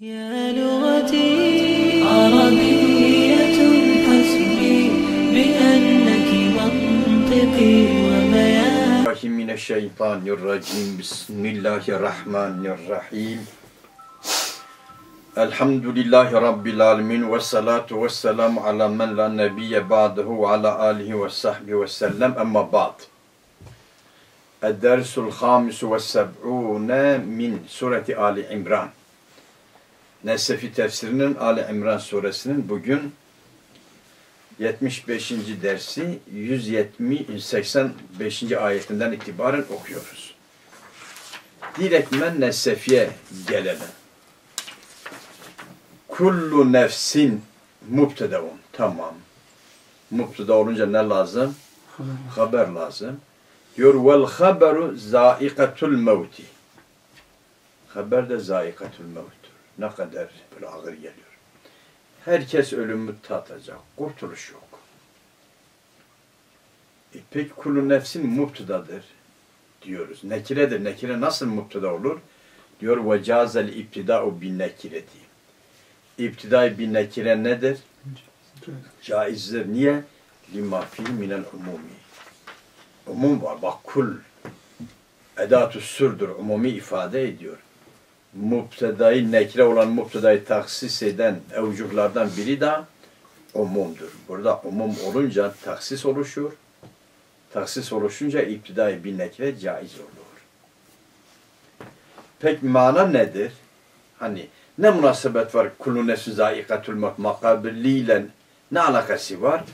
يا لغتي عربية حسبي بأنك منطقي وبيان من الشيطان الرجيم. بسم الله الرحمن الرحيم. الحمد لله رب العالمين والصلاة والسلام على من لا نبي بعده وعلى آله وصحبه وسلم. أما بعد الدرس الخامس والسبعون من سورة آل عمران. Nesefi tefsirinin Ali İmran suresinin bugün 75. dersi 185. ayetinden itibaren okuyoruz. Direktmen Nesefi'ye gelelim. Kullu nefsin mubtedeun. Tamam. Mubteda olunca ne lazım? Haber lazım. Diyor vel haberu zaikatul mevti. Haber de zaikatul mevttur. Ne kadar böyle ağır geliyor. Herkes ölümü tatacak. Kurtuluş yok. E peki kullu nefsin mubtedadır diyoruz. Nekiredir. Nekire nasıl mubteda olur? Diyor ve cazel iptida'u bin nekireti. İptidai bin nekire nedir? Caizdir. Niye? Lima fi minel umumi. Umum var. Bak kul edatü sürdür. Umumi ifade ediyor. Mubtedayı nekire olan mubtedayı taksis eden evcuhlardan biri de umumdur. Burada umum olunca taksis oluşur. Taksis oluşunca iptidai bin nekire caiz olur. Peki mana nedir? Hani ne münasebet var kullu nefsin zaikatul mevt makabiliyle ne alakası var?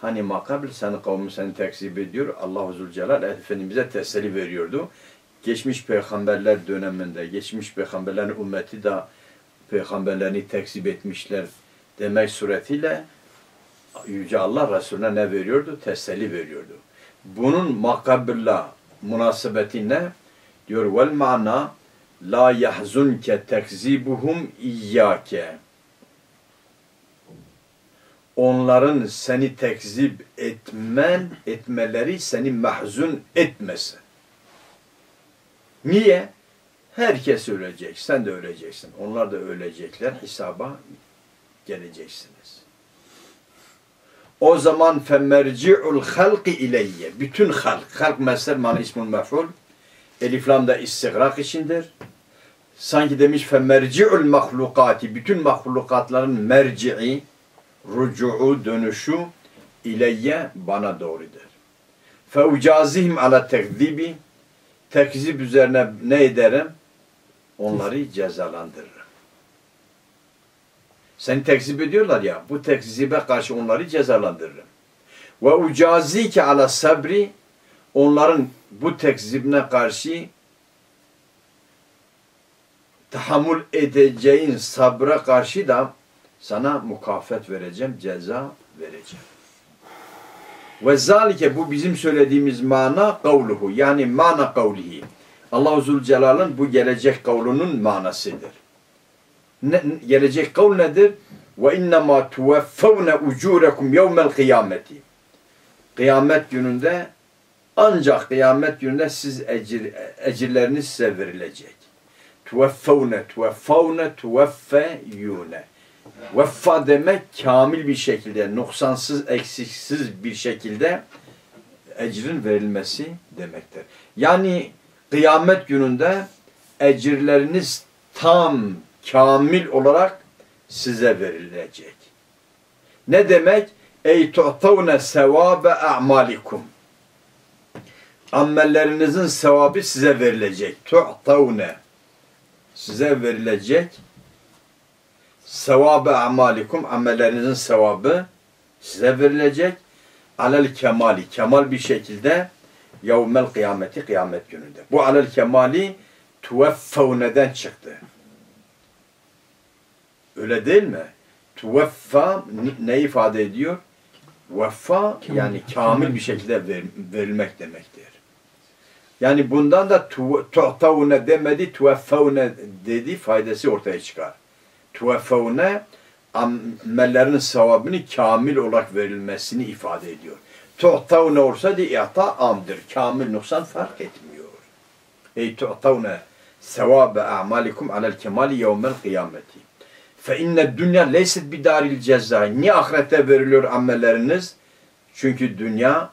Hani makabil seni kavmin seni tekzip ediyor. Allah Zülcelal Efendimiz'e teselli veriyordu. Geçmiş peygamberler döneminde, geçmiş peygamberlerin ümmeti de peygamberlerini tekzip etmişler demek suretiyle Yüce Allah Resulüne ne veriyordu? Teselli veriyordu. Bunun makabilla münasebeti ne? Diyor vel mana la yahzunke tekzibuhum iyyake. Onların seni tekzip etmen, etmeleri seni mahzun etmesin. Niye? Herkes ölecek. Sen de öleceksin. Onlar da ölecekler. Hesaba geleceksiniz. O zaman femerci'ul halqi ileyye. Bütün halk. Halk mesler mana ismul mef'ul. Elif lam da istigrak içindir. Sanki demiş femerci'ul mahlukati. Bütün mahlukatların merci'i, rucu'u, dönüşü ileyye bana doğrudur. Feucazihim ala tekzibi tekzip üzerine ne ederim? Onları cezalandırırım. Seni tekzip ediyorlar ya, bu tekzibe karşı onları cezalandırırım. Ve ucazike ala sabri onların bu tekzibine karşı tahammül edeceğin sabra karşı da sana mukafet vereceğim, ceza vereceğim. Ve zalike bu bizim söylediğimiz mana kavluhu. Yani mana kavlihi. Allah-u Zülcelal'ın bu gelecek kavlunun manasıdır. Ne, gelecek kavl nedir? Ve innema tuveffevne ucurekum yevmel kıyameti. Kıyamet gününde ancak kıyamet gününde siz ecir, ecirleriniz size verilecek. Tuveffevne, tuveffevne, tuvaffeyune. Veffa demek kamil bir şekilde, noksansız, eksiksiz bir şekilde ecrin verilmesi demektir. Yani kıyamet gününde ecirleriniz tam, kamil olarak size verilecek. Ne demek? Ey tu'tavne sevabe a'malikum. Amellerinizin sevabı size verilecek. Tu'tavne. Size verilecek sevabı amalikum amellerinizin sevabı size verilecek alel kemali kemal bir şekilde yevmel kıyameti kıyamet gününde. Bu alel kemali tuveffevneden çıktı. Öyle değil mi? Tuveffa ne ifade ediyor? Veffa yani kamil bir şekilde ver, verilmek demektir. Yani bundan da tu'tavne demedi, tuveffevne dedi faydası ortaya çıkar tuveffevne amellerinin sevabını kamil olarak verilmesini ifade ediyor. Tu'tavne olsa di i'ta amdır. Kamil noksan fark etmiyor. Ey tu'tavne sevabe a'malikum alel kemali yevmel kıyameti. Fe inne dünya leyset bidaril ceza. Niye ahirette veriliyor amelleriniz? Çünkü dünya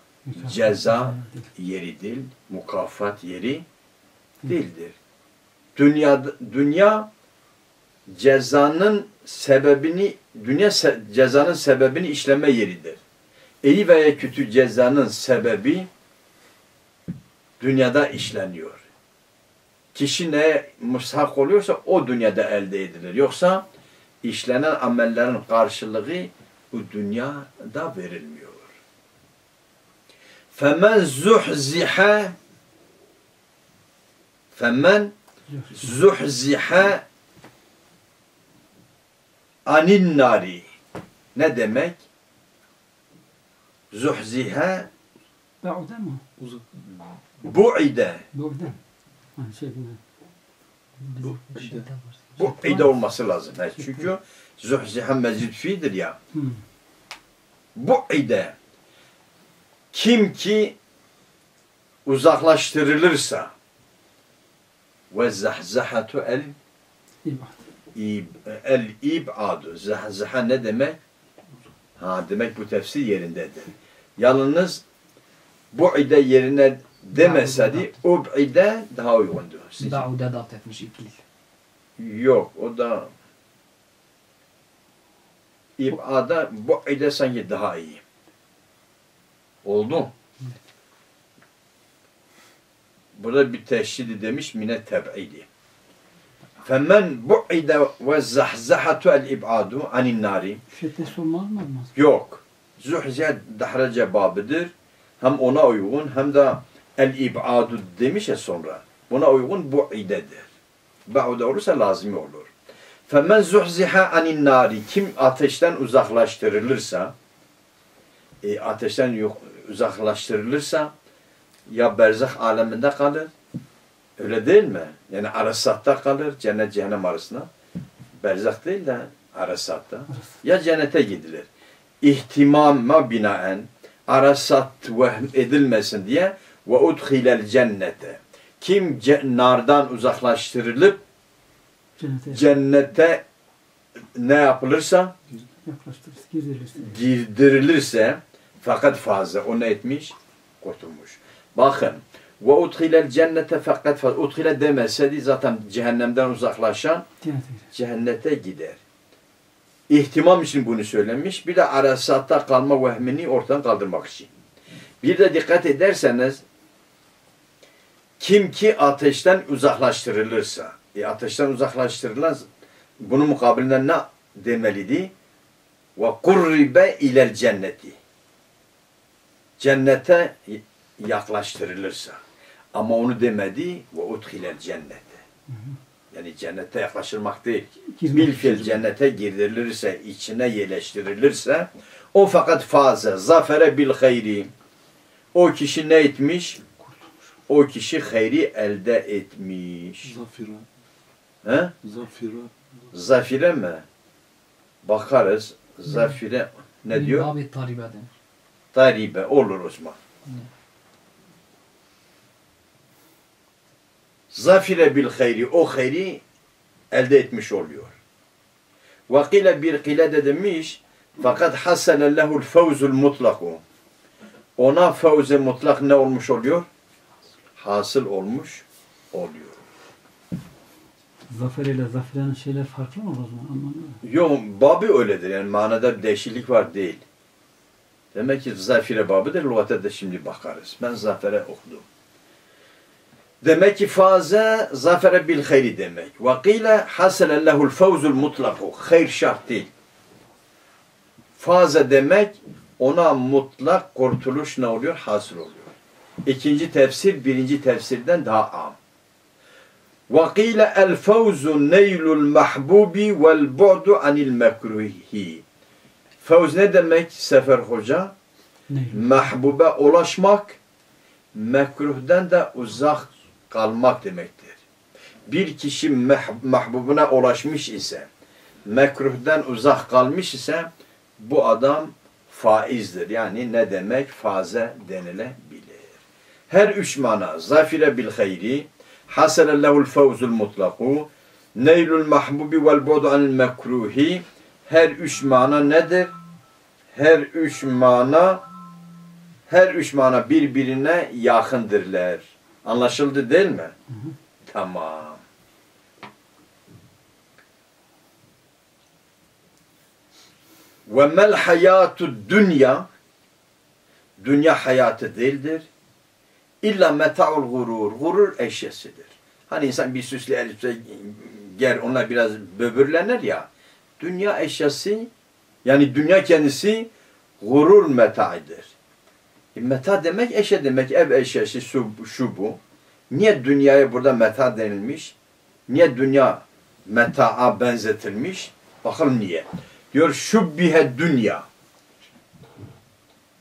ceza yeri değil, mukafat yeri değildir. Dünya, dünya cezanın sebebini, dünya se- cezanın sebebini işleme yeridir. İyi veya kötü cezanın sebebi dünyada işleniyor. Kişi neye mushak oluyorsa o dünyada elde edilir. Yoksa işlenen amellerin karşılığı bu dünyada verilmiyor. Femen zuhziha femen zuhziha anin nari ne demek? Zuhziha Ba'uda mı? Uzak. bu'ide. Ha, şey bu. Bu bu ide olması lazım. Ha, çünkü zuhziha mezid fi'dir ya. Bu ide kim ki uzaklaştırılırsa ve zahzahatu el İbad. El ibadu. Zahzaha ne demek? Ha demek bu tefsir yerindedir. Yalnız bu ide yerine demeseydi ub'ide daha uygundu. Ba'uda da etmiş ikil. Yok o da ibada bu ide sanki daha iyi. Oldu. Burada bir teşhidi demiş mine teb'idi. Femen bu'ide ve zahzahatu el ibadu anin nari. Şeddesi olmaz mı olmaz? Yok. Zuhziye dahrace babıdır. Hem ona uygun hem de el ibadu demiş ya sonra. Buna uygun bu idedir. Ba'ude olursa lazım olur. Femen zuhziha anin nari. Kim ateşten uzaklaştırılırsa e, ateşten yok, uzaklaştırılırsa ya berzah aleminde kalır. Öyle değil mi? Yani arasatta kalır. Cennet cehennem arasında. Berzah değil de arasatta. Ya cennete gidilir. İhtimama binaen arasat vehm edilmesin diye ve udhilel cennete. Kim nardan uzaklaştırılıp Cennete cennete ne yapılırsa. Girdirirsin. girdirilirse fakat fazla o ne etmiş? Kurtulmuş. Bakın ve udhilel cennete fakat. Udhile demeseydi zaten cehennemden uzaklaşan cennete gider. İhtimam için bunu söylemiş. Bir de arasatta kalma vehmini ortadan kaldırmak için. Bir de dikkat ederseniz kim ki ateşten uzaklaştırılırsa e ateşten uzaklaştırılan bunun mukabilinde ne demeliydi? Ve kurribe ilel cenneti. Cennete yaklaştırılırsa. Ama onu demedi ve udhilel cennete. Yani cennete yaklaşılmak değil. Bilfil cennete girilirse, içine yerleştirilirse o fakat faze, zafere bil hayri. O kişi ne etmiş? O kişi hayri elde etmiş. Zafira. He? Zafira. Zafire mi? Bakarız. Zafire ne diyor? Babi taribe denir. Taribe olur Osman. Zafire bil hayri o hayri elde etmiş oluyor. Vakile bir kile de demiş fakat hasene lehul fevzul mutlaku. Ona fevze mutlak ne olmuş oluyor? Hasıl olmuş oluyor. Zafer ile zaferenin şeyler farklı mı o zaman? Anlamıyorum. Yok babı öyledir yani manada bir değişiklik var değil. Demek ki zafire babıdır. Lügate de şimdi bakarız. Ben zafere okudum. Demek ki faze zafere bil hayri demek. Ve kile hasele lehul fevzul mutlaku. Hayır şart değil. Faze demek ona mutlak kurtuluş ne oluyor? Hasıl oluyor. İkinci tefsir birinci tefsirden daha am. Ve kile el fevzu neylul mahbubi vel bu'du anil mekruhi. Fevz ne demek Sefer Hoca? Neyim? Mahbuba ulaşmak, mekruhden de uzak kalmak demektir. Bir kişi mahbubuna ulaşmış ise, mekruhden uzak kalmış ise bu adam faizdir. Yani ne demek? Faze denilebilir. Her üç mana, zafire bil hayri, hasele lehul fevzul mutlaku neylül mahbubi vel anil mekruhi her üç mana nedir? Her üç mana her üç mana birbirine yakındırlar. Anlaşıldı değil mi? Tamam. Ve mel hayatu dünya dünya hayatı değildir. İlla meta'ul gurur. Gurur eşyasıdır. Hani insan bir süslü elbise ger ona biraz böbürlenir ya. Dünya eşyası yani dünya kendisi gurur metaidir. E, meta demek eşya demek ev eşyası şu, şu bu. Niye dünyaya burada meta denilmiş? Niye dünya meta'a benzetilmiş? Bakalım niye. Diyor şubbihe dünya.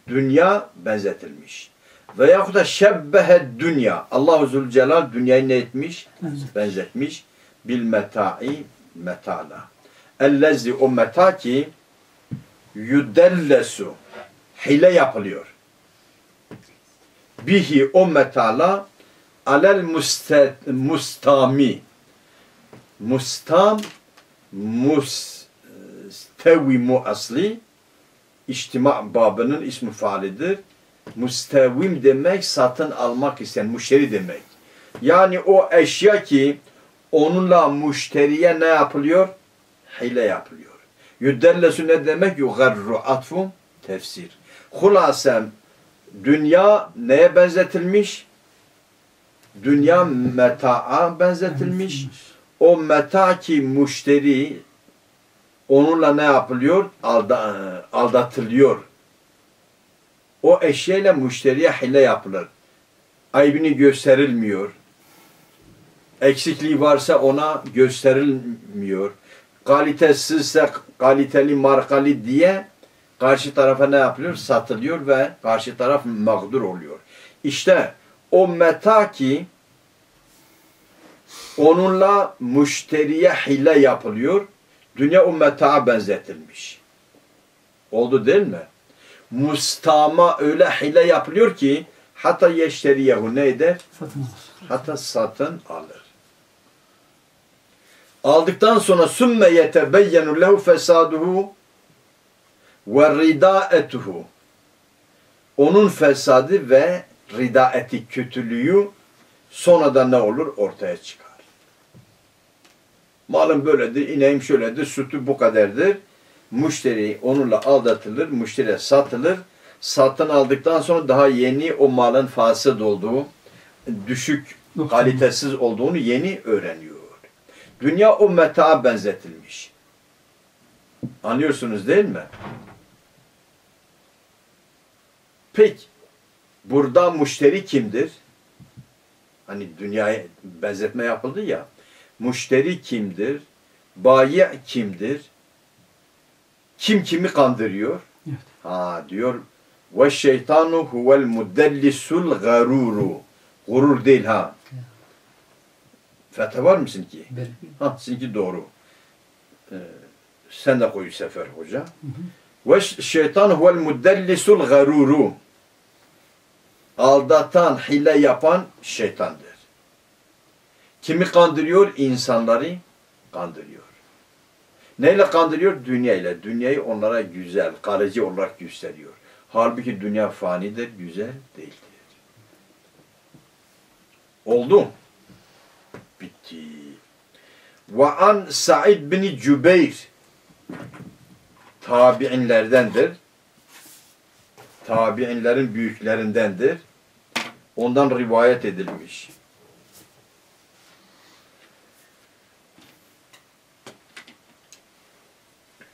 Dünya benzetilmiş. Veyahut da şebbehe dünya. Allahu Zülcelal dünyayı ne etmiş? Benzet. Benzetmiş. Bil meta'i metala. Ellezi o meta ki yüdellesu hile yapılıyor. Bihi o metala alel muste, mustami mustam mustevimu asli içtima babının ismi faalidir. Mustevim demek satın almak isteyen, müşteri demek. Yani o eşya ki onunla müşteriye ne yapılıyor? Hile yapılıyor. Yüdellesu ne demek? Yugarru atfu tefsir. Hulasem dünya neye benzetilmiş? Dünya meta'a benzetilmiş. O meta ki müşteri onunla ne yapılıyor? Alda, aldatılıyor. O eşyayla müşteriye hile yapılır. Aybini gösterilmiyor. Eksikliği varsa ona gösterilmiyor. Kalitesizse kaliteli markalı diye karşı tarafa ne yapılıyor? Satılıyor ve karşı taraf mağdur oluyor. İşte o meta ki onunla müşteriye hile yapılıyor. Dünya o meta'a benzetilmiş. Oldu değil mi? Mustama öyle hile yapılıyor ki hatta yeşteriyehu ne eder? Satın alır. Hatta satın alır. Aldıktan sonra sümme yetebeyyenu lehu fesaduhu ve ridaetuhu. Onun fesadı ve ridaeti kötülüğü sonradan ne olur? Ortaya çıkar. Malım böyledir, ineğim şöyledir, sütü bu kadardır. Müşteri onunla aldatılır, müşteriye satılır. Satın aldıktan sonra daha yeni o malın fasıd olduğu, düşük, kalitesiz olduğunu yeni öğreniyor. Dünya o meta'a benzetilmiş. Anlıyorsunuz değil mi? Peki, burada müşteri kimdir? Hani dünyaya benzetme yapıldı ya. Müşteri kimdir? Bayi kimdir? Kim kimi kandırıyor? Evet. Ha diyor ve şeytanu huvel mudellisul garuru. Gurur değil ha. Fethe var mısın ki? Bel. Ha sizinki doğru. Ee, sen de koy Sefer Hoca. Ve şeytan huvel mudellisul garuru. Aldatan, hile yapan şeytandır. Kimi kandırıyor? İnsanları kandırıyor. Neyle kandırıyor? Dünya ile. Dünyayı onlara güzel, kalıcı olarak gösteriyor. Halbuki dünya fanidir, güzel değildir. Oldu. Bitti. Ve an Said bin Cübeyr tabi'inlerdendir. Tabi'inlerin büyüklerindendir. Ondan rivayet edilmiş.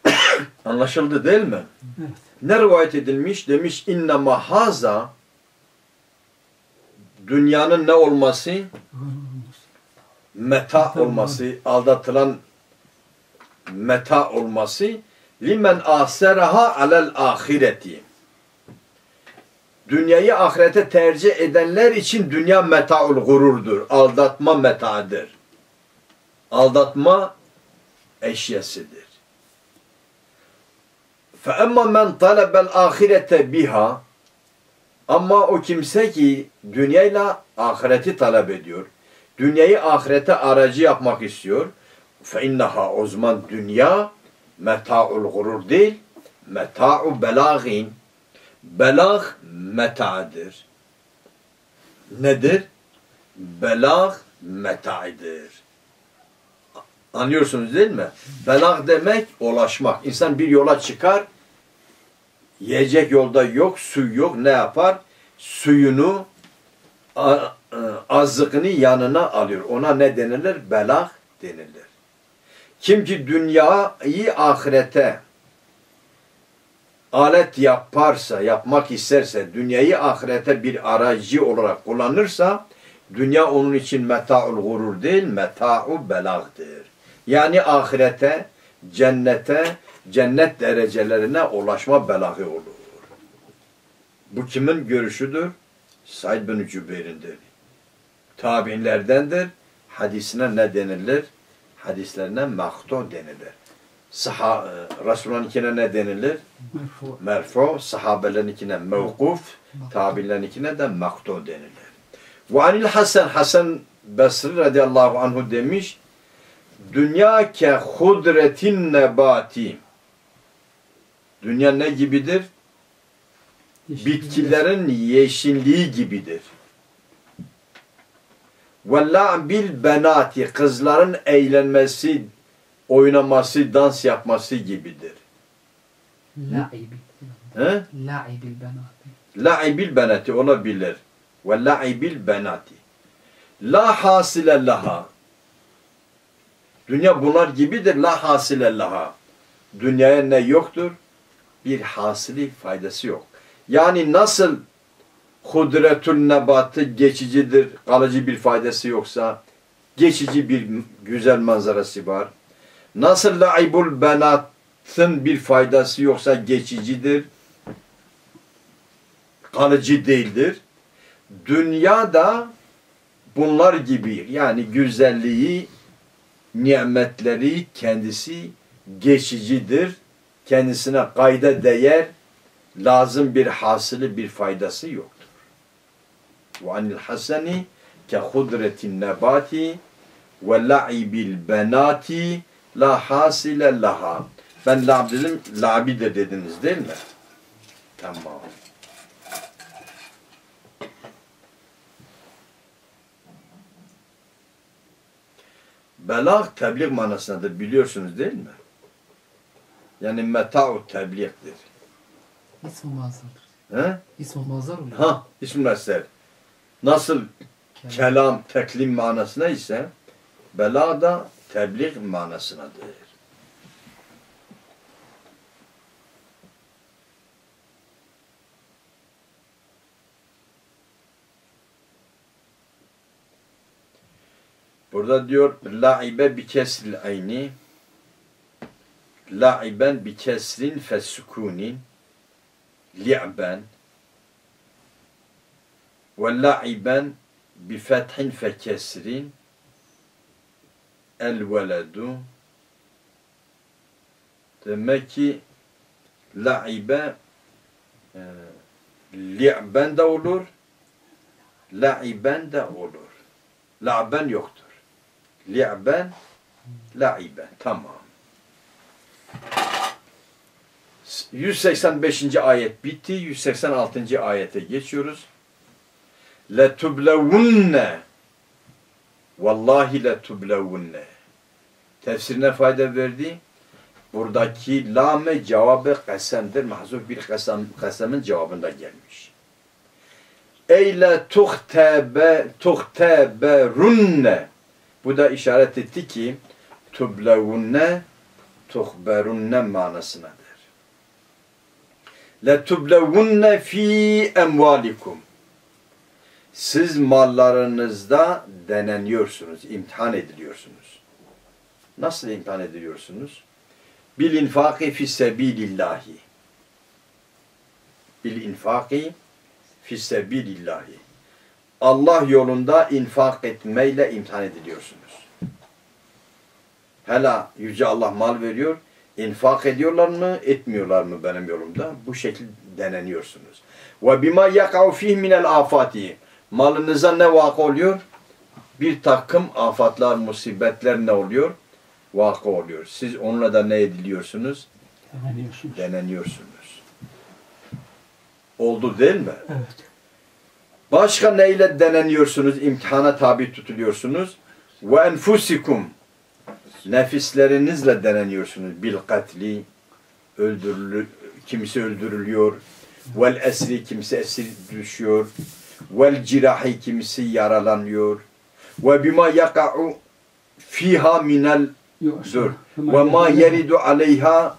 Anlaşıldı değil mi? Evet. Ne rivayet edilmiş? Demiş inne mahaza dünyanın ne olması? Meta olması, aldatılan meta olması limen aseraha alel ahireti. Dünyayı ahirete tercih edenler için dünya metaul gururdur. Aldatma metadır. Aldatma eşyasıdır. فَاَمَّا مَنْ طَلَبَ الْآخِرَةَ biha Ama o kimse ki dünyayla ahireti talep ediyor. dünyayı ahirete aracı yapmak istiyor. Fe innaha o zaman dünya meta'ul gurur değil, meta'u belagin. Belag meta'dır. Nedir? Belag meta'dır. Anlıyorsunuz değil mi? Belag demek ulaşmak. İnsan bir yola çıkar, yiyecek yolda yok, su yok, ne yapar? Suyunu, e, azıkını yanına alıyor. Ona ne denilir? Belag denilir. Kim ki dünyayı ahirete alet yaparsa, yapmak isterse, dünyayı ahirete bir aracı olarak kullanırsa, dünya onun için meta'ul gurur değil, meta'u belagdır. Yani ahirete, cennete, cennet derecelerine ulaşma belagı olur. Bu kimin görüşüdür? Said bin Cübeyr'indir. Tabi'inlerdendir. Hadisine ne denilir? Hadislerine maktu denilir. Saha, e, Resulullah'ınkine ne denilir? Merfu. Merfu, sahabelerinkine mevkuf, tabi'lerinkine de maktu denilir. Ve anil Hasan, Hasan Basri radıyallahu anhu demiş, Dünya ke hudretin nebati. Dünya ne gibidir? Bitkilerin yeşilliği gibidir. Ve bil benati kızların eğlenmesi, oynaması, dans yapması gibidir. La'ibi. He? La'ibil benati. La'ibil benati olabilir. Ve la'ibil benati. La hasile laha. Dünya bunlar gibidir. La hasile laha. Dünyaya ne yoktur? Bir hasili faydası yok. Yani nasıl hudretül nebatı geçicidir, kalıcı bir faydası yoksa, geçici bir güzel manzarası var. Nasıl laibul benatın bir faydası yoksa geçicidir, kalıcı değildir. Dünya da bunlar gibi yani güzelliği, nimetleri kendisi geçicidir. Kendisine kayda değer, lazım bir hasılı bir faydası yoktur. Ve anil haseni ke hudretin nebati ve la'ibil benati la hasile laha. Ben la'b dedim, la'bi de dediniz değil mi? Tamam. Belag tebliğ manasındadır biliyorsunuz değil mi? Yani meta'u tebliğdir. İsmi mazardır. He? İsmi mazar oluyor. Ha, ismi. Nasıl Kelam. kelam, teklim manasına ise bela da tebliğ manasınadır. Burada diyor laibe bi kesril ayni laiben bi kesrin fessukunin li'ben ve la'iben bi fethin fe el veledu demek ki laibe e, li'ben de olur laiben de olur. La'ben yoktur. Li'ben laiben. Tamam. 185. ayet bitti. 186. ayete geçiyoruz. Letublevunne Vallahi letublevunne tefsirine fayda verdi. Buradaki lame cevabı kasemdir. Mahzuf bir kasem, kasemin cevabında gelmiş. Eyle tuhtebe tuhteberunne bu da işaret etti ki tublevunne tuhberunne manasınadır. Le tublevunne fi emvalikum. Siz mallarınızda deneniyorsunuz, imtihan ediliyorsunuz. Nasıl imtihan ediliyorsunuz? Bil infaki fi sebilillahi. Bil infaki fi sebilillahi. Allah yolunda infak etmeyle imtihan ediliyorsunuz. Hela Yüce Allah mal veriyor. İnfak ediyorlar mı, etmiyorlar mı benim yolumda? Bu şekilde deneniyorsunuz. Ve bima yakau fih minel afati. Malınıza ne vakı oluyor? bir takım afatlar, musibetler ne oluyor? Vakı oluyor. Siz onunla da ne ediliyorsunuz? Deneniyorsunuz. Deneniyorsunuz. Oldu değil mi? Evet. Başka neyle deneniyorsunuz? İmtihana tabi tutuluyorsunuz. Ve enfusikum. Nefislerinizle deneniyorsunuz. Bil katli. Öldürülü, kimisi öldürülüyor. Vel esri kimisi esir düşüyor. Vel cirahi kimisi yaralanıyor. Ve bima yaka'u fiha minel dur. Ve ma yeridu aleyha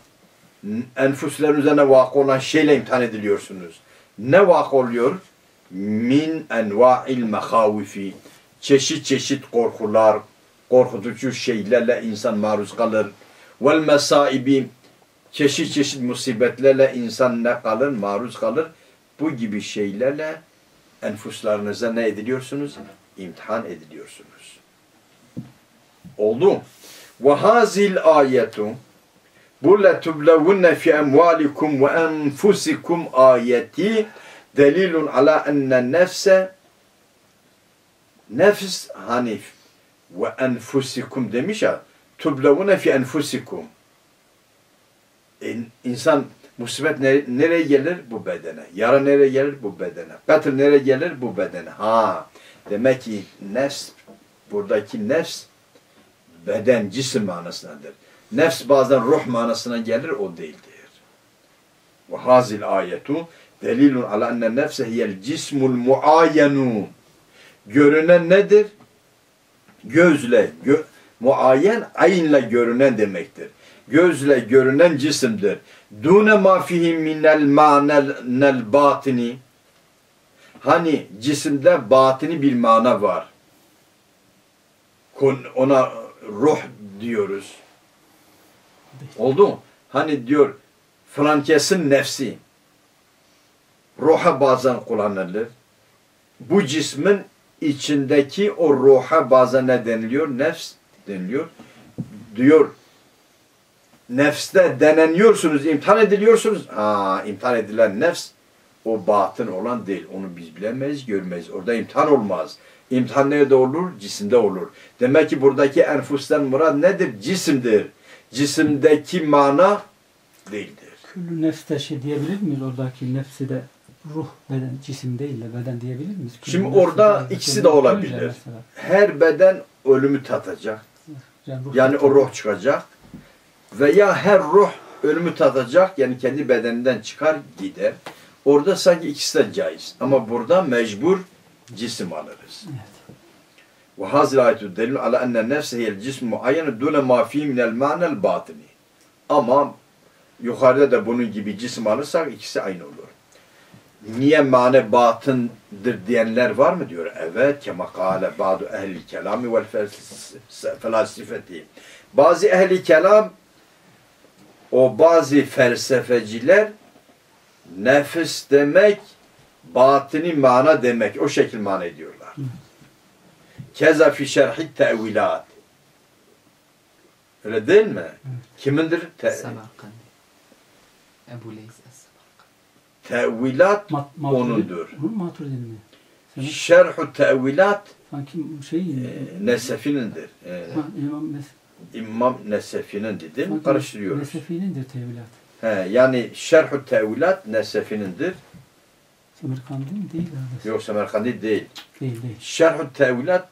enfuslerin üzerine vakı olan şeyle imtihan ediliyorsunuz. Ne vakı oluyor? Min enva'il mehavifi. Çeşit çeşit korkular, korkutucu şeylerle insan maruz kalır. Vel mesaibi. Çeşit çeşit musibetlerle insan ne kalır? Maruz kalır. Bu gibi şeylerle enfuslarınıza ne ediliyorsunuz? İmtihan ediliyorsunuz. Oldu. Ve hazil ayetu bu le tublevunne fi emvalikum ve enfusikum ayeti delilun ala enne nefse nefs hanif ve enfusikum demiş ya tublevunne fi enfusikum İn- insan musibet ne- nereye gelir? Bu bedene. Yara nereye gelir? Bu bedene. Katır nereye gelir? Bu bedene. Ha. Demek ki nefs, buradaki nefs beden, cisim manasındadır. Nefs bazen ruh manasına gelir, o değildir. Ve hazil ayetu delilun ala enne nefse hiyel cismul muayyenu. Görünen nedir? Gözle, gö muayyen aynla görünen demektir. Gözle görünen cisimdir. Dune ma fihi minel ma'nel batini. Hani cisimde batini bir mana var. Ona ruh diyoruz. Oldu mu? Hani diyor Frankesin nefsi. Ruha bazen kullanılır. Bu cismin içindeki o ruha bazen ne deniliyor? Nefs deniliyor. Diyor nefste deneniyorsunuz, imtihan ediliyorsunuz. Aa, imtihan edilen nefs o batın olan değil. Onu biz bilemeyiz, görmeyiz. Orada imtihan olmaz. İmtihan nerede olur? Cisimde olur. Demek ki buradaki enfusten murad nedir? Cisimdir. Cisimdeki mana değildir. Küllü nefste şey diyebilir miyiz? Oradaki nefsi de ruh, beden, cisim değil de beden diyebilir miyiz? Küllü Şimdi orada ikisi de olabilir. Her beden ölümü tatacak. Yani, ruh Yani o ruh çıkacak. Veya her ruh ölümü tatacak. Yani kendi bedeninden çıkar gider. Orada sanki ikisi de caiz. Ama burada mecbur cisim alırız. Evet. Ve hazil ayetu delil ala enne nefse hiyel cismu muayyene dune ma fi minel ma'nel batini. Ama yukarıda da bunun gibi cisim alırsak ikisi aynı olur. Niye mane batındır diyenler var mı diyor. Evet kema kâle ba'du ehli kelami vel felasifeti. Bazı ehli kelam o bazı felsefeciler nefis demek batini mana demek. O şekil mana ediyorlar. Keza fi şerhi tevilat. Öyle değil mi? Kimindir? Te-. Ebu Leys tevilat Mat, onundur. Maturidi mi? Şerhu tevilat sanki şey... e, Nesefinindir. E, Ha, İmam Nes İmam Nesefinindir değil mi? Karıştırıyoruz. Nesefi'nindir tevilat. He, yani şerhu tevilat Nesefinindir. Semerkandi mi? Değil galiba. Yok Semerkandi değil. Değil değil. Şerhu tevilat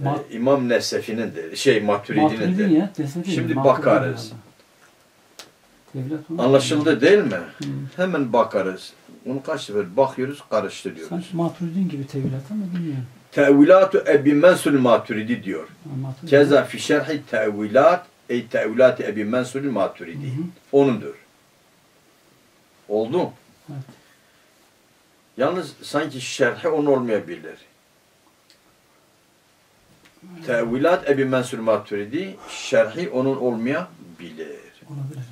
e, Mat, İmam Nesefinindir. Şey Maturidin Maturidinindir. ya. Şimdi Maturidi bakarız. Anlaşıldı değil mi? Hı. Hemen bakarız. Onu kaç sefer bakıyoruz, karıştırıyoruz. Sanki Maturidin gibi tevilat ama bilmiyorum. Tevilatu Ebi Mensul Maturidi diyor. Maturidi. Keza fi şerhi tevilat ey tevilat Ebi Mensul Maturidi. Hı hı. Onundur. Oldu. Evet. Yalnız sanki şerhi onun olmayabilir. Tevilat Ebi Mensul Maturidi, şerhi onun olmayabilir. Olabilir.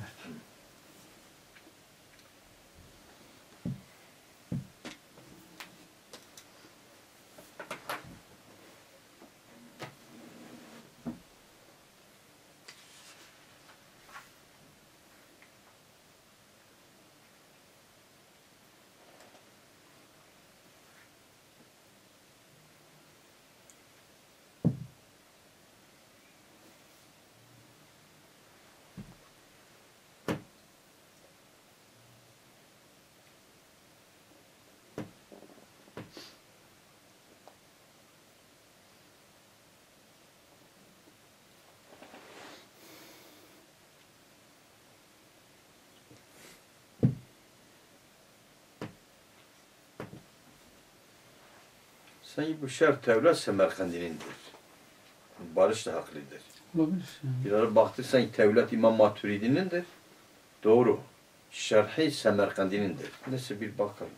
Evet. Sanki bu şer tevlat Semerkandinindir. Barış da haklıdır. Olabilir. Bir ara baktık sanki tevlat İmam Maturidi'nindir. Doğru. Şerhi Semerkandinindir. Neyse bir bakalım.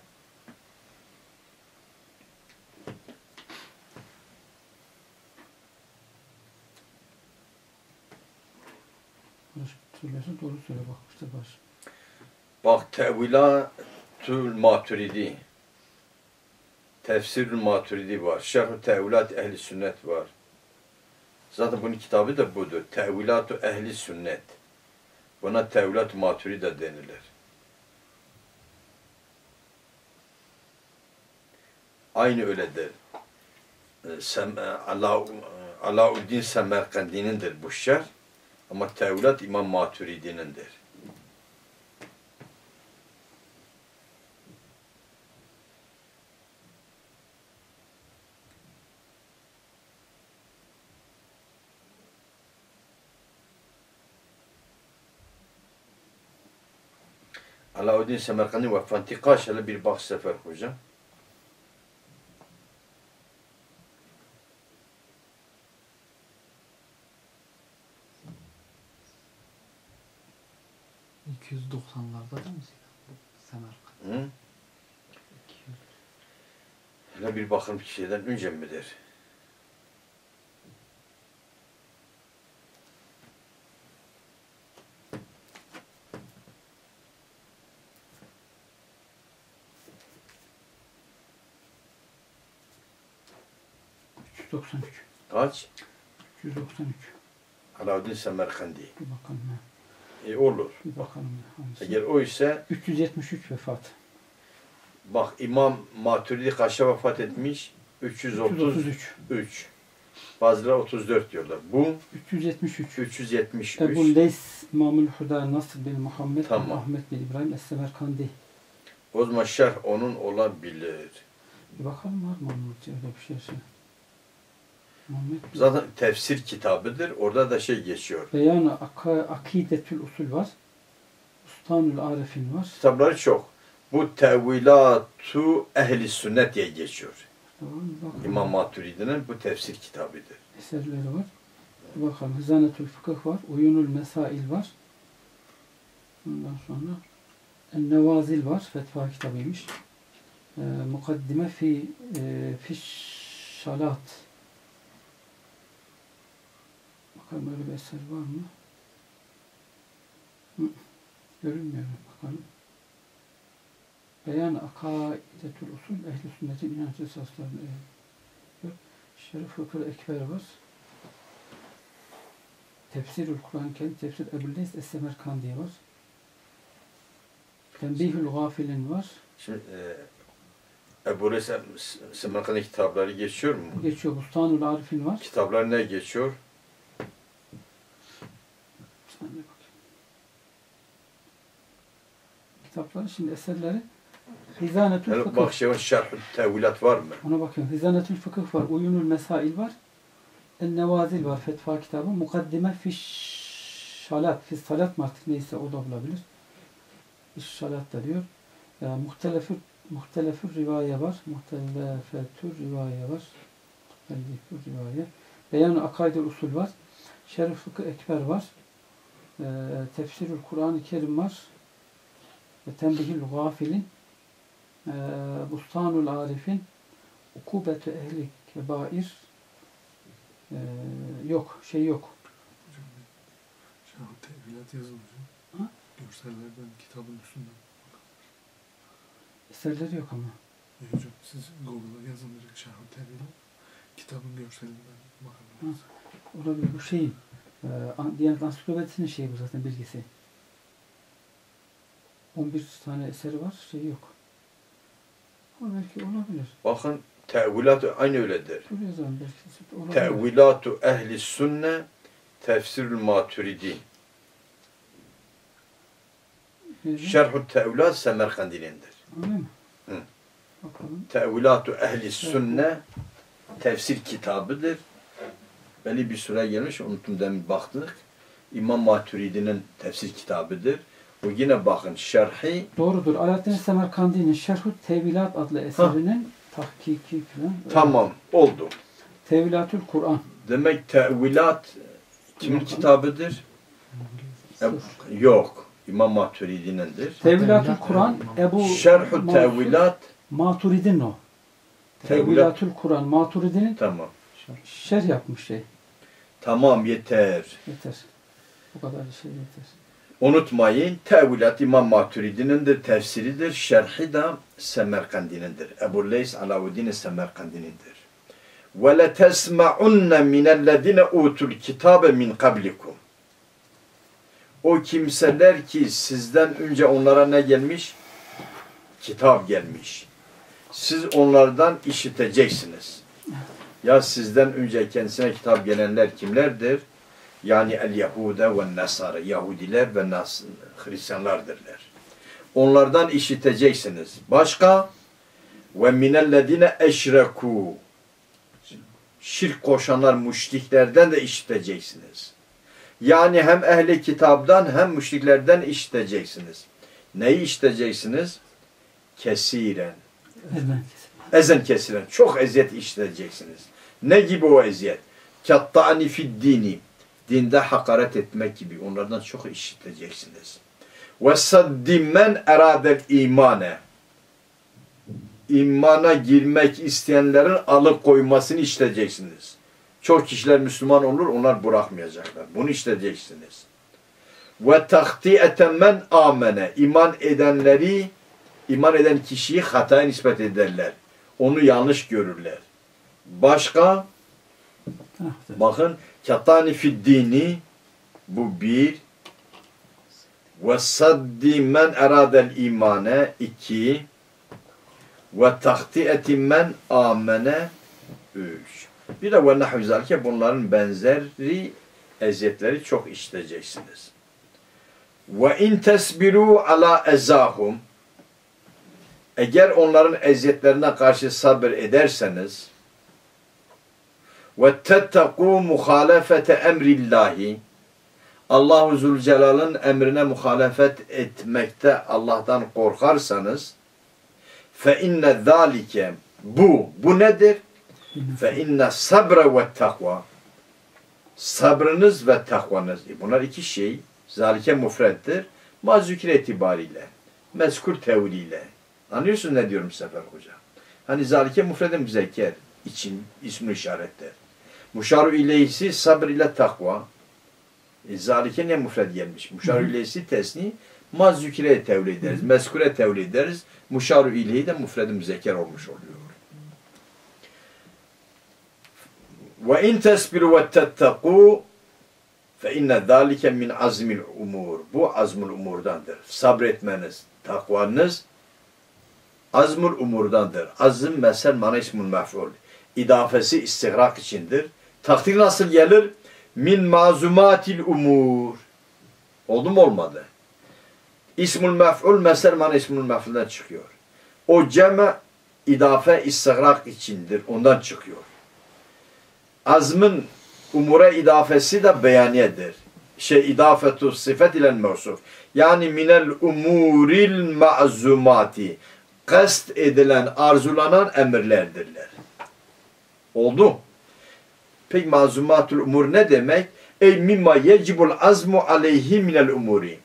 Söylüyorsun doğru söyle bak işte baş. Bak tevilatul maturidi. Tefsirül maturidi var. Şerh-ü tevilat ehli sünnet var. Zaten bunun kitabı da budur. Tevilatu ehli sünnet. Buna tevilat maturidi de denilir. Aynı öyledir. Ee, Sem, Ala, Alauddin Semerkandi'nindir bu şer. Ama tevilat İmam Maturidi'nindir. Alauddin Semerkandi ve Fantika şöyle bir bak sefer hocam. Hı? 290'larda değil mi? Bu Semerkant. Hı? 200. Hele bir bakalım şeyden önce midir? Üç 393. Kaç? 393. Alauddin Semerkandi. Bir bakalım ya. E olur. Bir bakalım ya. Hangisi? Eğer o ise 373 vefat. bak İmam Maturidi kaçta vefat etmiş? 333. 333. Bazıları 34 diyorlar. Bu 373. 373. Ebu Leys İmamül Huda Nasr bin Muhammed Tamam. Ahmet bin İbrahim Es-Semerkandi. O zaman şerh onun olabilir. Bir bakalım var mı onun öyle bir şey. Zaten tefsir kitabıdır. Orada da şey geçiyor. Beyan-ı Aka- Akidetül Usul var. Ustanül Arifin var. Kitapları çok. Bu tevilatu ehli sünnet diye geçiyor. Bakalım. İmam Maturidi'nin bu tefsir kitabıdır. eserleri var. Bakalım. Hızanetül Fıkıh var. Uyunul Mesail var. Ondan sonra El-Nevazil var. Fetva kitabıymış. Ee, Mukaddime fi e, fi şalat. Bakalım böyle bir eser var mı? Hı, görünmüyor. Bakalım. Beyan akaidetül usul ehli sünnetin inanç esaslarını e, Şerif Fıkır Ekber var. Tefsirül Kur'an-ı Kerim, Tefsir Ebu Leys Es-Semerkandi var. Tembihül Gafilin var. Şimdi e, Ebu Reis Semerkand'ın kitapları geçiyor mu? Geçiyor. Bustanul Arifin var. Kitaplar ne geçiyor? Bakayım. Kitapları şimdi eserleri Hizanetül Fıkıh. bak şey şerh tevilat var mı? Ona bakıyorum. Hizanetül Fıkıh var. Uyunul Mesail var. El-Nevazil var. Fetva kitabı. Mukaddime fi şalat. Fi salat mı artık neyse o da olabilir. Fiş şalat da diyor. E, muhtelefür, muhtelefür rivaye var. Muhtelefetür rivaye var. Muhtelefür rivaye. Beyan-ı Akaidül Usul var. Şerif Fıkıh Ekber var. E, Tefsirül Kur'an-ı Kerim var. Ve Tembihül Gafilin. E, Bustanul Arifin. Ukubetü Ehli Kebair. E, yok. Şey yok. Hocam şahı tevilat. Ha? Görsellerden kitabın üstünden. Eserleri yok ama. E hocam siz Google'a yazın direkt şahı tevilat. Kitabın görselinden bakabilirsiniz. Olabilir. Bu şeyin. E, An- Diyanet Ansiklopedisinin şeyi bu zaten bilgisi. 11 tane eseri var. Şey yok. Ama belki olabilir. Bakın tevilat aynı öyledir. Tevilatu ehli sünne tefsirül maturidi. Öyle Şerhü tevilat. Bakalım. Tevilatu ehli sünne tefsir kitabıdır. Belli bir süre gelmiş, unuttum demin baktık. İmam Maturidi'nin tefsir kitabıdır. Bu yine bakın şerhi Doğrudur. Alaaddin Semerkandi'nin Şerhü Tevilat adlı eserinin tahkiki falan. Tamam oldu. Tevilatül Kur'an. Demek tevilat kimin kitabıdır? Ebu- yok. İmam Maturidi'nindir. Tevilatül Kur'an Ebu Şerhu tevilat Maturidin o. Tevilat. Tevilatül Kur'an Maturidi'nin tamam. şerh yapmış şey. Tamam yeter. Yeter. Bu kadar şey yeter. Unutmayın tevilat İmam Maturidi'nindir, tefsiridir, şerhi de Semerkandi'nindir. Ebu Leys Alavuddin Semerkandi'nindir. Ve le tesma'unne minellezine utul kitabe min kablikum. O kimseler ki sizden önce onlara ne gelmiş? Kitap gelmiş. Siz onlardan işiteceksiniz. Ya sizden önce kendisine kitap gelenler kimlerdir? Yani el Yahude ve Nasara, Yahudiler ve Nas Hristiyanlardırlar. Onlardan işiteceksiniz. Başka ve minellezine eşreku şirk koşanlar müşriklerden de işiteceksiniz. Yani hem ehli kitaptan hem müşriklerden işiteceksiniz. Neyi işiteceksiniz? Kesiren. Ezen kesilen. Çok eziyet işiteceksiniz. Ne gibi o eziyet? Kattani fid. Dinde hakaret etmek gibi. Onlardan çok işiteceksiniz. Ve saddimen eradel imane. İmana girmek isteyenlerin alıkoymasını işiteceksiniz. Çok kişiler Müslüman olur, onlar bırakmayacaklar. Bunu işiteceksiniz. Ve tahtiyeten men amene. İman edenleri, iman eden kişiyi hataya nispet ederler. Onu yanlış görürler. Başka, bakın, katani fid dini, bu bir. Ve saddi men eradel imane, iki. Ve tahtiyeti men amene, üç. Bir de ve nahvi zalike bunların benzeri eziyetleri çok işiteceksiniz. Ve in tesbiru ala ezahum eğer onların eziyetlerine karşı sabır ederseniz ve tettekû muhalefete emrillahi Allahu Zülcelal'ın emrine muhalefet etmekte Allah'tan korkarsanız inne zalike bu bu nedir? İnne sabre ve takva sabrınız ve takvanız. E bunlar iki şey. Zalike mufreddir. Mazükür itibariyle. Mezkur tevliyle. Anlıyorsun ne diyorum Sefer Hoca? Hani zalike mufrede müzekker için ismi işarettir. Muşaru ileyhisi sabr ile takva. E, zalike ne mufred gelmiş? Muşaru ileyhisi tesni mazükire tevli ederiz. Mezkure tevli ederiz. Muşaru ileyhi de mufred müzekker olmuş oluyor. Ve in tesbiru ve tettekû fe inne zâlike min azmil umur. Bu azmul umurdandır. Sabretmeniz, takvanız azmul umurdandır. Azm mesel mana ismul mef'ul. İdafesi istigrak içindir. Takdir nasıl gelir? Min mazumatil umur. Oldu mu olmadı? İsmul mef'ul mesel mana ismul mef'ulden çıkıyor. O ceme idafe istigrak içindir. Ondan çıkıyor. Azmın umura idafesi de beyaniyedir. Şey idafetu sıfet ile mevsuf. Yani minel umuril ma'zumati. Kast edilen, arzulanan emirlerdirler. Oldu. Peki mazumatul umur ne demek? Ey mimma yecibul azmu aleyhi minel umuri.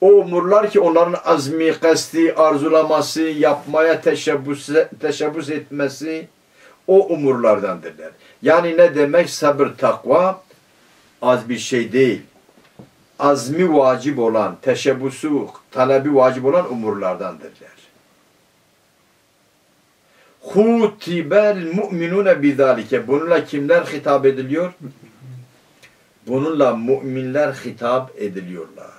O umurlar ki onların azmi, kasti, arzulaması, yapmaya teşebbüs, teşebbüs etmesi o umurlardandırlar. Yani ne demek sabır, takva az bir şey değil. Azmi vacip olan, teşebbüsü, talebi vacip olan umurlardandırlar. Hutibel mu'minune bizalike. Bununla kimler hitap ediliyor? Bununla müminler hitap ediliyorlar.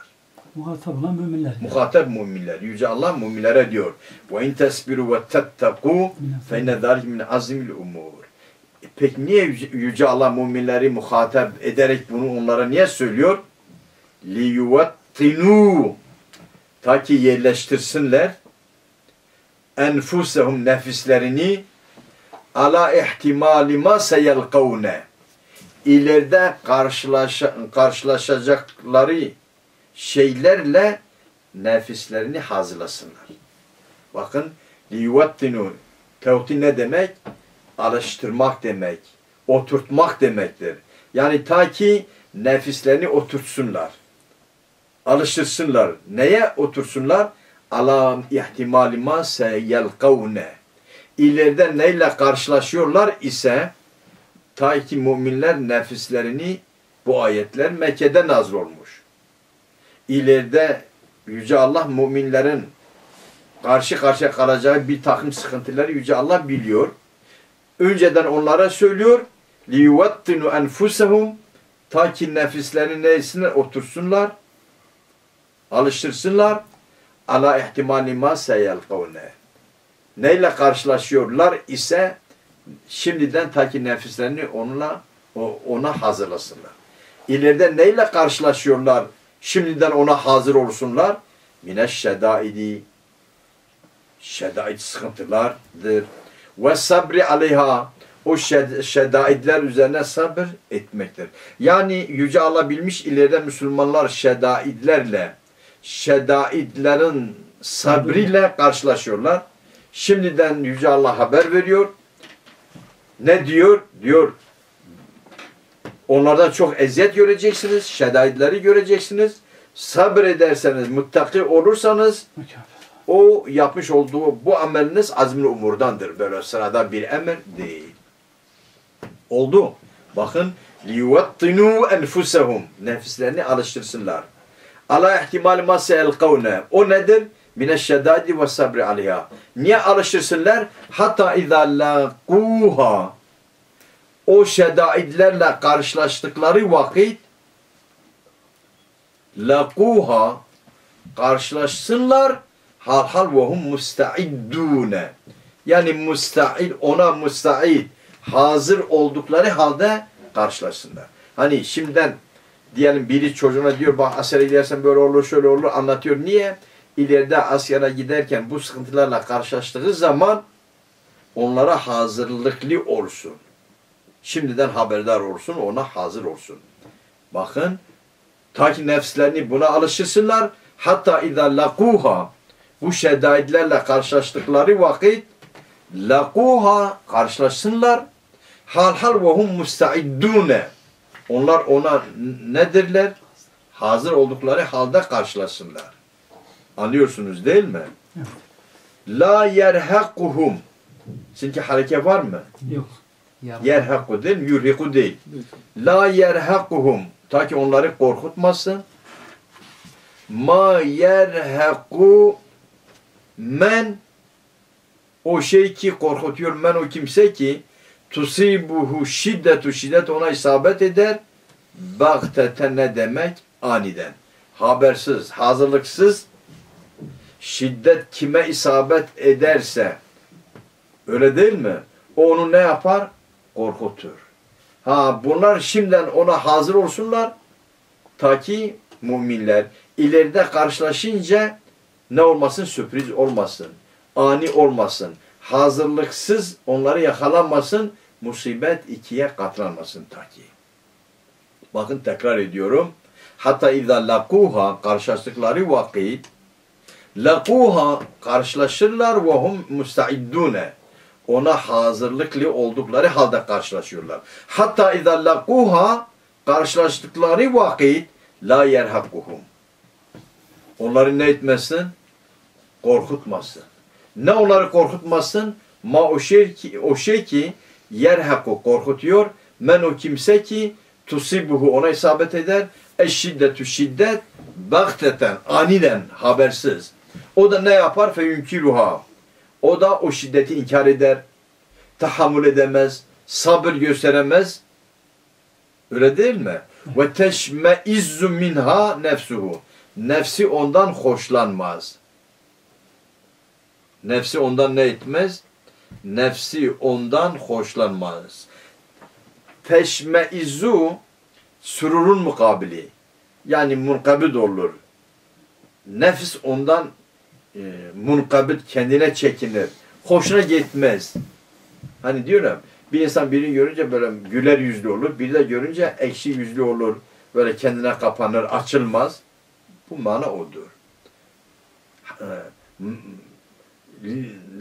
Muhatap olan müminler. Muhatap müminler. Yüce Allah müminlere diyor. Ve in tesbiru ve tettekû fe inne zâlike min azimil umur. E Peki niye Yüce- Allah müminleri muhatap ederek bunu onlara niye söylüyor? Li yuvattinû ta ki yerleştirsinler enfusehum nefislerini ala ihtimali ma seyelkavne ileride karşılaşa, karşılaşacakları şeylerle nefislerini hazırlasınlar. Bakın liyuvattinu Tevti ne demek? Alıştırmak demek. Oturtmak demektir. Yani ta ki nefislerini oturtsunlar. Alıştırsınlar. Neye otursunlar? Ala ihtimali ma seyelkavne. İleride neyle karşılaşıyorlar ise ta ki müminler nefislerini bu ayetler Mekke'de nazil olmuş. İleride Yüce Allah müminlerin karşı karşıya kalacağı bir takım sıkıntıları Yüce Allah biliyor. Önceden onlara söylüyor. لِيُوَطِّنُ أَنْفُسَهُمْ Ta ki nefislerini neyisine otursunlar, alıştırsınlar. ala ihtimali ma seyelkavne. Neyle karşılaşıyorlar ise şimdiden ta ki nefislerini onunla ona hazırlasınlar. İleride neyle karşılaşıyorlar? Şimdiden ona hazır olsunlar. Mine şedaidi şedaid sıkıntılardır. Ve sabri aleyha o şed- şedaidler üzerine sabır etmektir. Yani Yüce Allah bilmiş ileride Müslümanlar şedaidlerle şedaidlerin sabriyle karşılaşıyorlar. Şimdiden Yüce Allah haber veriyor. Ne diyor? Diyor onlardan çok eziyet göreceksiniz. Şedaidleri göreceksiniz. Sabrederseniz, muttaki olursanız Mükafat. o yapmış olduğu bu ameliniz azmi umurdandır. Böyle sırada bir emir değil. Oldu. Bakın لِيُوَطِّنُوا اَنْفُسَهُمْ Nefislerini alıştırsınlar. Ala ihtimali ma se'elkavne. O nedir? Mineşşedadi ve sabri aleyha. Niye alıştırsınlar? Hatta izâ lâkûhâ. O şedaidlerle karşılaştıkları vakit lakuha karşılaşsınlar hal hal ve hum mustaiddune yani mustaid ona mustaid hazır oldukları halde karşılaşsınlar. Hani şimdiden diyelim biri çocuğuna diyor bak askere gidersen böyle olur şöyle olur anlatıyor. Niye? İleride askere giderken bu sıkıntılarla karşılaştığı zaman onlara hazırlıklı olsun. Şimdiden haberdar olsun, ona hazır olsun. Bakın Ta ki nefslerini buna alışırsınlar. Hatta izâ lakuha bu şedaidlerle karşılaştıkları vakit lakuha karşılaşsınlar. Hal hal ve hum mustaiddune. Onlar ona nedirler? Hazır oldukları halde karşılaşsınlar. Anlıyorsunuz değil mi? La yerhakuhum. Çünkü hareket var mı? Yok. Yerhaku değil, yurhiku değil. La yerhakuhum. Ta ki onları korkutmasın. Ma yerhaku men o şey ki korkutuyor men o kimse ki tusibuhu şiddetu şiddet ona isabet eder. Bagteten ne demek? Aniden. Habersiz, hazırlıksız şiddet kime isabet ederse öyle değil mi? O onu ne yapar? Korkutur. Ha bunlar şimdiden ona hazır olsunlar ta ki müminler ileride karşılaşınca ne olmasın? Sürpriz olmasın. Ani olmasın. Hazırlıksız onları yakalanmasın. Musibet ikiye katlanmasın ta ki. Bakın tekrar ediyorum. Hatta izâ lakuha karşılaştıkları vakit lakuha karşılaşırlar ve hum mustaiddune ona hazırlıklı oldukları halde karşılaşıyorlar. Hatta izâ lakuha karşılaştıkları vakit la yerhakuhum. Onları ne etmesin? Korkutmasın. Ne onları korkutmasın? Ma o şey ki, o şey ki yerhaku korkutuyor. Men o kimse ki tusibuhu ona isabet eder. Eşşiddetü şiddet bakteten aniden habersiz. O da ne yapar? Feyünkiruha. O da o şiddeti inkar eder. Tahammül edemez. Sabır gösteremez. Öyle değil mi? Ve teşmeizzu minha nefsuhu. Nefsi ondan hoşlanmaz. Nefsi ondan ne etmez? Nefsi ondan hoşlanmaz. Teşmeizzu sürurun mukabili. Yani munkabid olur. Nefis ondan e, munkabit kendine çekinir. Hoşuna gitmez. Hani diyorum bir insan birini görünce böyle güler yüzlü olur. Biri de görünce ekşi yüzlü olur. Böyle kendine kapanır, açılmaz. Bu mana odur.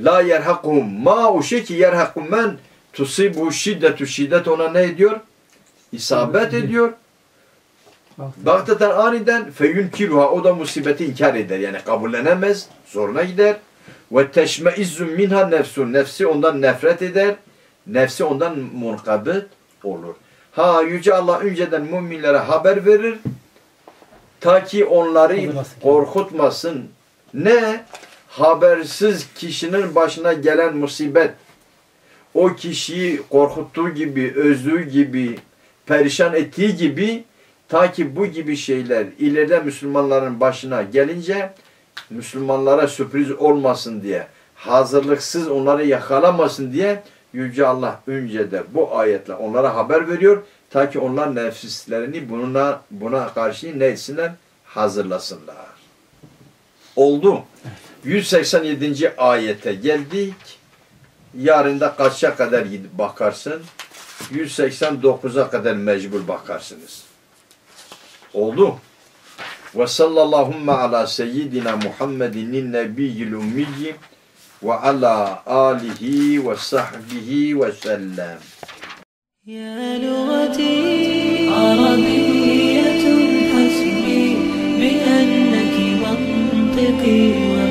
La yerhakuhum ma o şey ki yerhakum men tusibu şiddetu şiddet ona ne ediyor? İsabet ediyor. Bagtaten aniden feyünkiruha o da musibeti inkar eder. Yani kabullenemez, zoruna gider. Ve teşmeizzun minha nefsun. Nefsi ondan nefret eder. Nefsi ondan munkabit olur. Ha Yüce Allah önceden müminlere haber verir. Ta ki onları korkutmasın. Ne? Habersiz kişinin başına gelen musibet o kişiyi korkuttuğu gibi, özdüğü gibi, perişan ettiği gibi ta ki bu gibi şeyler ileride Müslümanların başına gelince Müslümanlara sürpriz olmasın diye, hazırlıksız onları yakalamasın diye Yüce Allah önce de bu ayetle onlara haber veriyor. Ta ki onlar nefislerini bununla, buna karşı ne etsinler? Hazırlasınlar. Oldu. 187. ayete geldik. Yarın da kaça kadar bakarsın? 189'a kadar mecbur bakarsınız. Oldu. Ve sallallahumme ala seyyidina Muhammedinin nebiyyil ummiyyi ve ala alihi ve sahbihi ve sellem. Ya lügati arabiyetun hasbi bi enneki mantıki ve